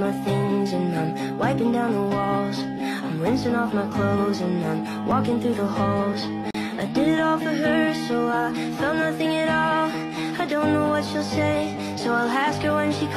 my things and I'm wiping down the walls. I'm rinsing off my clothes and I'm walking through the halls. I did it all for her, so I felt nothing at all. I don't know what she'll say, so I'll ask her when she.